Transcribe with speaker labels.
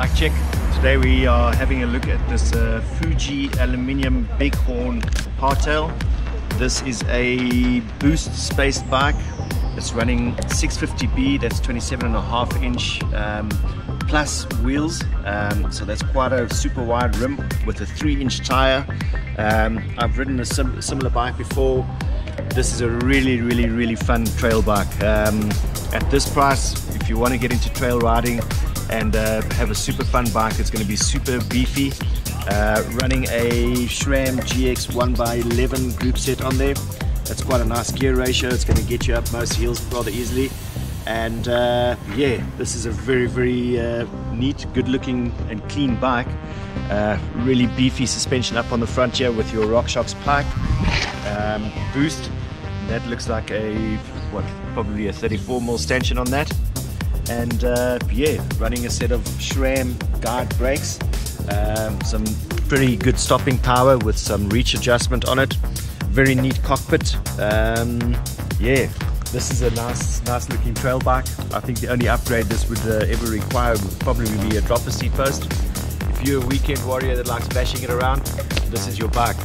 Speaker 1: bike check. Today we are having a look at this uh, Fuji aluminium bighorn hardtail. This is a boost spaced bike. It's running 650B, that's 27 and a half inch um, plus wheels. Um, so that's quite a super wide rim with a three inch tire. Um, I've ridden a sim similar bike before. This is a really, really, really fun trail bike. Um, at this price, if you want to get into trail riding, and uh, have a super fun bike. It's going to be super beefy. Uh, running a SRAM GX 1x11 group set on there. That's quite a nice gear ratio. It's going to get you up most hills rather easily. And uh, yeah, this is a very, very uh, neat, good looking and clean bike. Uh, really beefy suspension up on the front here with your RockShox pike. Um, boost, that looks like a, what, probably a 34 mil stanchion on that and uh, yeah running a set of SRAM guide brakes um, some pretty good stopping power with some reach adjustment on it. Very neat cockpit. Um, yeah. This is a nice nice looking trail bike. I think the only upgrade this would uh, ever require would probably be a dropper seat post. If you're a weekend warrior that likes bashing it around this is your bike